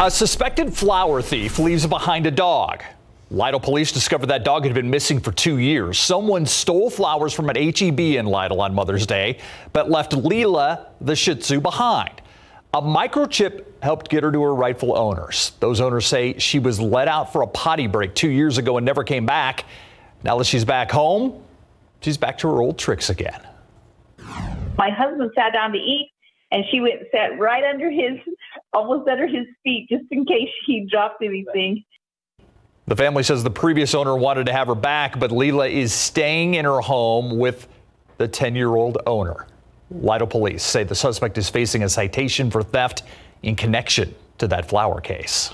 A suspected flower thief leaves behind a dog. Lytle police discovered that dog had been missing for two years. Someone stole flowers from an HEB in Lytle on Mother's Day, but left Leela, the Shih Tzu, behind. A microchip helped get her to her rightful owners. Those owners say she was let out for a potty break two years ago and never came back. Now that she's back home, she's back to her old tricks again. My husband sat down to eat and she went and sat right under his, almost under his feet, just in case he dropped anything. The family says the previous owner wanted to have her back, but Leela is staying in her home with the 10 year old owner. Lytle police say the suspect is facing a citation for theft in connection to that flower case.